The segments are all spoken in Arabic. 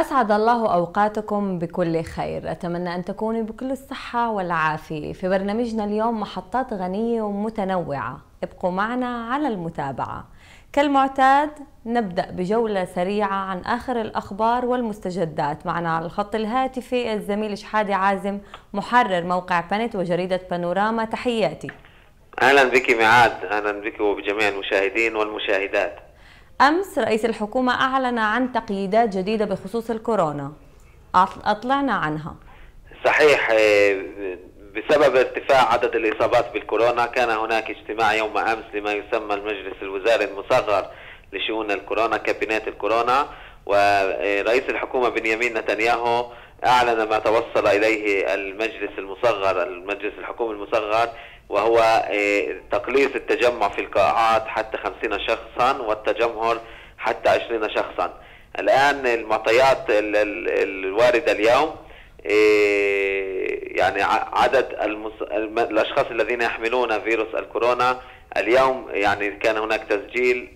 أسعد الله أوقاتكم بكل خير. أتمنى أن تكونوا بكل الصحة والعافية. في برنامجنا اليوم محطات غنية ومتنوعة. ابقوا معنا على المتابعة. كالمعتاد نبدأ بجولة سريعة عن آخر الأخبار والمستجدات. معنا على الخط الهاتفي الزميل شحادي عازم محرر موقع بنت وجريدة بانوراما. تحياتي. أهلا بك معاد أهلا بك وبجميع المشاهدين والمشاهدات. أمس رئيس الحكومة أعلن عن تقييدات جديدة بخصوص الكورونا. أطلعنا عنها. صحيح بسبب ارتفاع عدد الإصابات بالكورونا كان هناك اجتماع يوم أمس لما يسمى المجلس الوزاري المصغر لشؤون الكورونا كابينات الكورونا ورئيس الحكومة بنيامين نتنياهو أعلن ما توصل إليه المجلس المصغر المجلس الحكومي المصغر وهو تقليص التجمع في القاعات حتى 50 شخصا والتجمهر حتى 20 شخصا. الآن المعطيات الواردة اليوم يعني عدد المس... الأشخاص الذين يحملون فيروس الكورونا اليوم يعني كان هناك تسجيل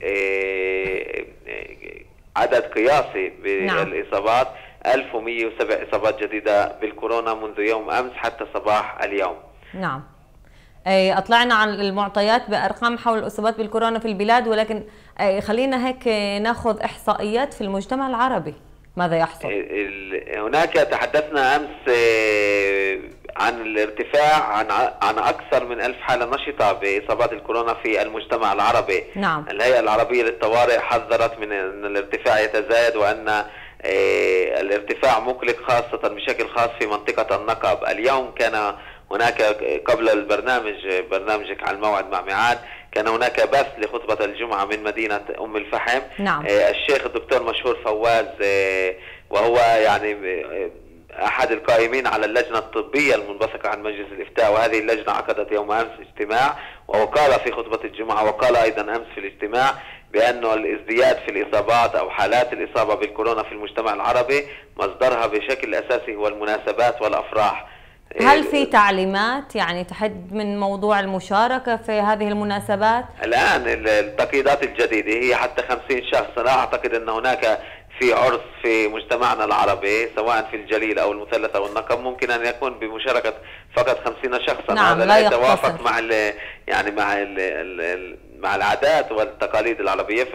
عدد قياسي بالإصابات. 1107 إصابات جديدة بالكورونا منذ يوم أمس حتى صباح اليوم. نعم. أطلعنا عن المعطيات بأرقام حول الأصابات بالكورونا في البلاد ولكن خلينا هيك ناخذ إحصائيات في المجتمع العربي ماذا يحصل؟ هناك تحدثنا أمس عن الارتفاع عن عن أكثر من ألف حالة نشطة بإصابات الكورونا في المجتمع العربي. نعم. الهيئة العربية للطوارئ حذرت من إن الارتفاع يتزايد وأن الارتفاع مقلق خاصة بشكل خاص في منطقة النقب، اليوم كان هناك قبل البرنامج برنامجك على الموعد مع ميعاد كان هناك بث لخطبة الجمعة من مدينة أم الفحم نعم. الشيخ الدكتور مشهور فواز وهو يعني أحد القائمين على اللجنة الطبية المنبثقة عن مجلس الإفتاء وهذه اللجنة عقدت يوم أمس اجتماع وقال في خطبة الجمعة وقال أيضا أمس في الاجتماع بأنه الازدياد في الإصابات أو حالات الإصابة بالكورونا في المجتمع العربي مصدرها بشكل أساسي هو المناسبات والأفراح هل في تعليمات يعني تحد من موضوع المشاركة في هذه المناسبات؟ الآن التقييدات الجديدة هي حتى 50 شخص. لا أعتقد أن هناك في عرس في مجتمعنا العربي سواء في الجليل أو المثلث أو النقب ممكن أن يكون بمشاركة فقط 50 شخصا. نعم هذا لا يتوافق مع ال يعني مع ال ال مع العادات والتقاليد العربية.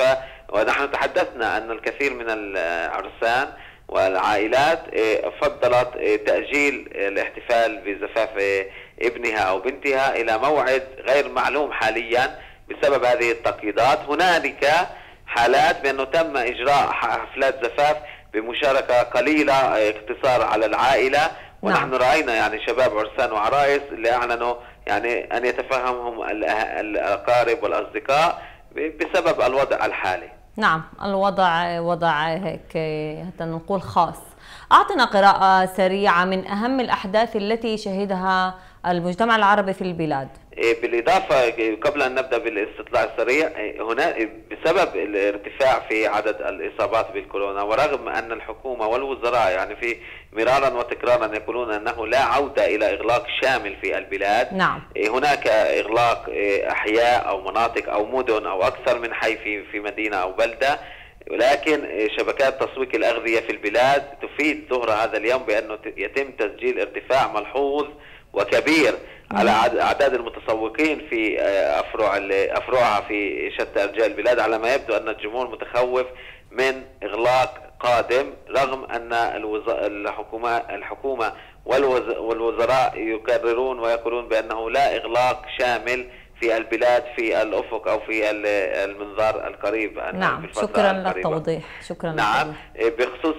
ونحن تحدثنا أن الكثير من العرسان والعائلات فضلت تأجيل الاحتفال بزفاف ابنها أو بنتها إلى موعد غير معلوم حاليا بسبب هذه التقييدات. هنالك حالات بأنه تم إجراء حفلات زفاف بمشاركة قليلة اقتصار على العائلة. ونحن نعم. رأينا يعني شباب عرسان وعرائس اللي أعلنوا يعني أن يتفهمهم الأقارب والأصدقاء بسبب الوضع الحالي. نعم الوضع وضع هيك نقول خاص. أعطنا قراءة سريعة من أهم الأحداث التي شهدها المجتمع العربي في البلاد بالإضافة قبل أن نبدأ بالاستطلاع السريع هنا بسبب الارتفاع في عدد الإصابات بالكورونا ورغم أن الحكومة والوزراء يعني في مرارا وتكرارا يقولون أنه لا عودة إلى إغلاق شامل في البلاد نعم. هناك إغلاق أحياء أو مناطق أو مدن أو أكثر من حي في في مدينة أو بلدة ولكن شبكات تسويق الأغذية في البلاد تفيد ظهر هذا اليوم بأنه يتم تسجيل ارتفاع ملحوظ وكبير على أعداد المتسوقين في أفرع أفرعها في شتى أرجاء البلاد على ما يبدو أن الجمهور متخوف من إغلاق قادم رغم أن الحكومة الحكومة والوزراء يكررون ويقولون بأنه لا إغلاق شامل في البلاد في الأفق أو في المنظار القريب نعم شكرا للتوضيح. شكرا نعم بخصوص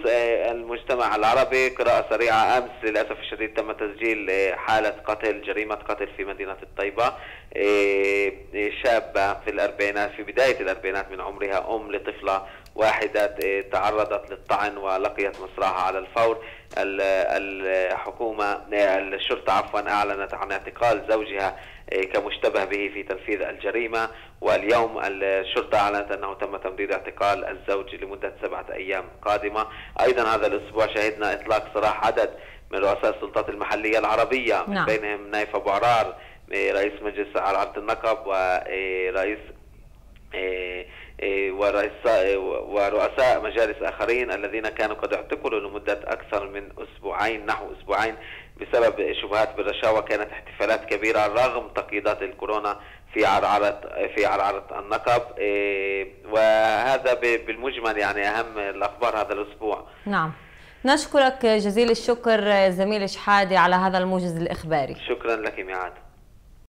المجتمع العربي قراءة سريعة أمس للأسف الشديد تم تسجيل حالة قتل جريمة قتل في مدينة الطيبة. شابه في الأربعينات في بداية الأربعينات من عمرها أم لطفلة واحدة تعرضت للطعن ولقيت مصراعها على الفور. الحكومة الشرطة عفوا أعلنت عن اعتقال زوجها كمشتبه به في تنفيذ الجريمة. واليوم الشرطة أعلنت أنه تم تمديد اعتقال الزوج لمدة سبعة أيام قادمة. أيضا هذا الأسبوع شهدنا إطلاق سراح عدد من رؤساء السلطات المحلية العربية من نعم. بينهم نايف أبو عرار رئيس مجلس عرض النقب ورئيس ورؤساء مجالس آخرين الذين كانوا قد اعتقلوا لمدة أكثر من أسبوعين نحو أسبوعين. بسبب شبهات بالرشاوى كانت احتفالات كبيرة رغم تقييدات الكورونا في عرعرة في عرعرة النقب وهذا بالمجمل يعني أهم الأخبار هذا الأسبوع. نعم. نشكرك جزيل الشكر زميل شحادي على هذا الموجز الإخباري. شكرا لك ميعاد